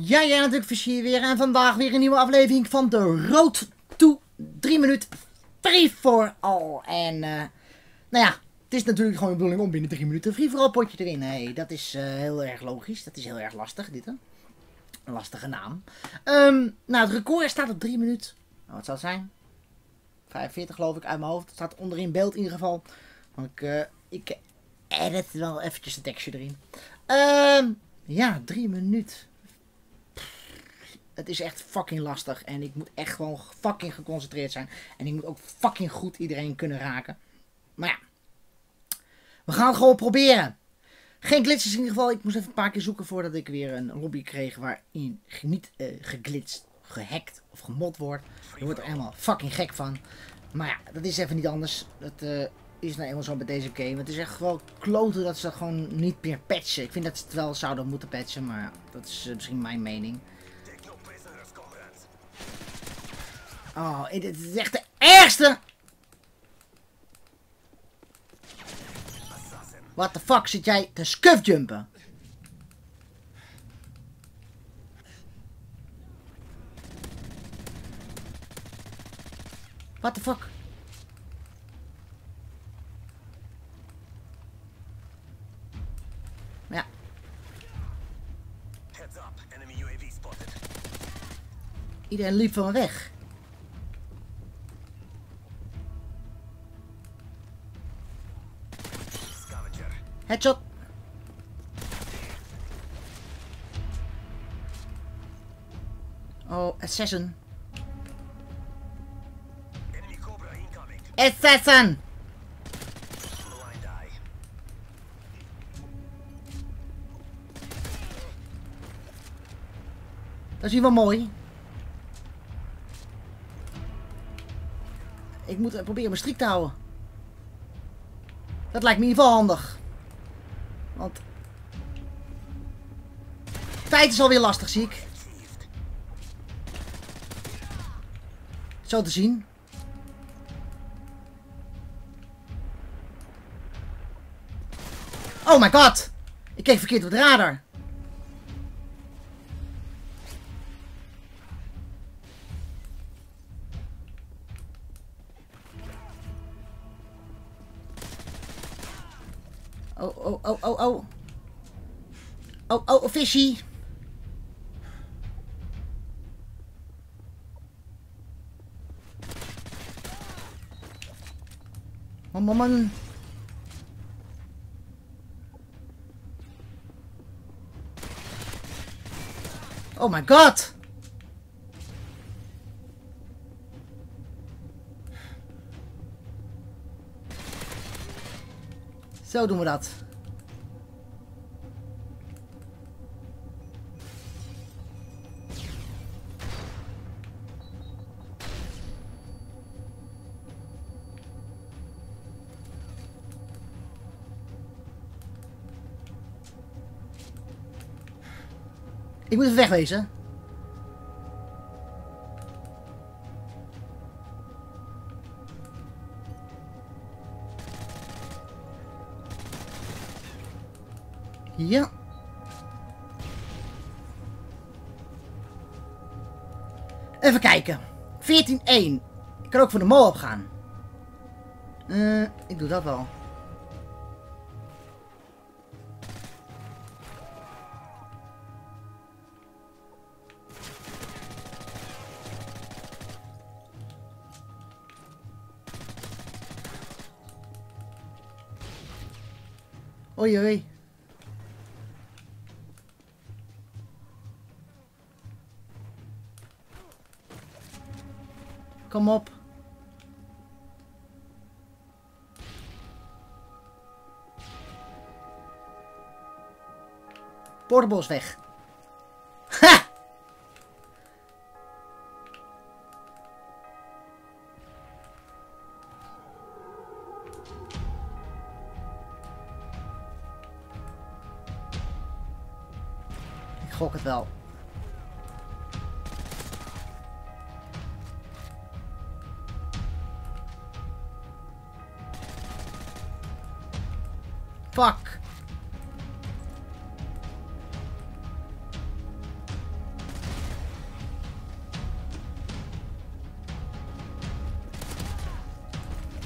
Ja, ja, natuurlijk Versier weer. En vandaag weer een nieuwe aflevering van de Road to 3 minuten free for all. En, eh, nou ja, het is natuurlijk gewoon de bedoeling om binnen 3 minuten free for all potje winnen. Hey, dat is eh, heel erg logisch. Dat is heel erg lastig, dit hè. Een lastige naam. Ehm, nou, het record staat op 3 minuten. Nou, wat zal het zijn? 45 geloof ik uit mijn hoofd. Het staat onderin beeld in ieder geval. Want ik, eh, ik edit wel eventjes een tekstje erin. Ehm, ja, 3 minuten. Het is echt fucking lastig. En ik moet echt gewoon fucking geconcentreerd zijn. En ik moet ook fucking goed iedereen kunnen raken. Maar ja. We gaan het gewoon proberen. Geen glitches in ieder geval. Ik moest even een paar keer zoeken voordat ik weer een lobby kreeg waarin niet uh, geglitst, gehackt of gemod wordt. Je wordt er helemaal fucking gek van. Maar ja, dat is even niet anders. Dat uh, is nou eenmaal zo bij deze game. Het is echt wel kloten dat ze dat gewoon niet meer patchen. Ik vind dat ze het wel zouden moeten patchen, maar dat is uh, misschien mijn mening. Oh, dit is echt de ergste! What the fuck zit jij te scuffjumpen? What the fuck? Ja. Iedereen liep van me weg. Headshot. Oh, assassin. Assassin! Dat is hier wel mooi. Ik moet proberen mijn strik te houden. Dat lijkt me in ieder geval handig. Want... Tijd is alweer lastig, zie ik. Zo te zien. Oh my god! Ik keek verkeerd op de radar. Oh, oh, oh, oh, oh. Oh, oh, fishy. Man, man. Oh my god! Zo doen we dat. Ik moet even wegwezen. Ja. Even kijken. 14-1. Ik kan ook voor de mo gaan. Uh, ik doe dat wel. Oei, oei. Kom op. Portable is weg. gok het wel. Fuck.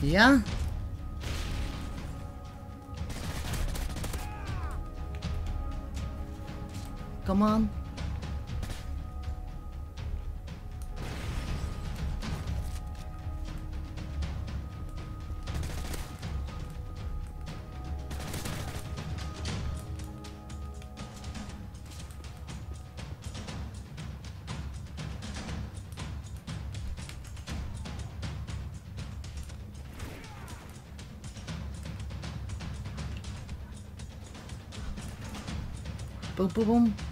Ja? Come on. Boom, boom, boom.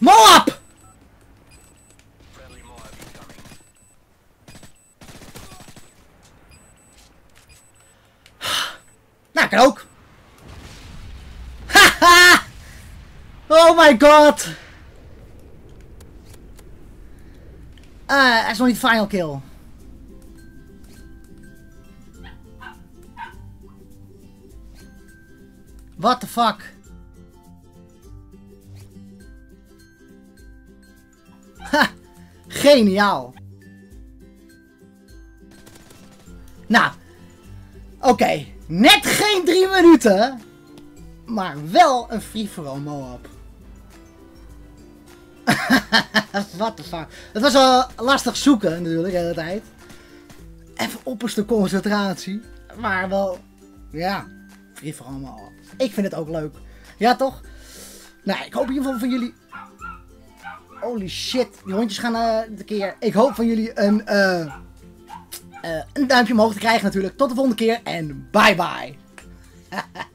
Incoming. Nou, kan ook. Haha! Oh my god! Hij is nog niet final kill. What the fuck? Geniaal. Nou, Oké, net geen drie minuten, maar wel een free for all Moab. What the fuck. Het was wel lastig zoeken natuurlijk de hele tijd. Even opperste concentratie. Maar wel, ja, free for all Moab. Ik vind het ook leuk. Ja toch? Nou, ik hoop in ieder geval van jullie... Holy shit, die hondjes gaan eh de keer. Ik hoop van jullie een... eh eh, een duimpje omhoog te krijgen natuurlijk. Tot de volgende keer en bye bye.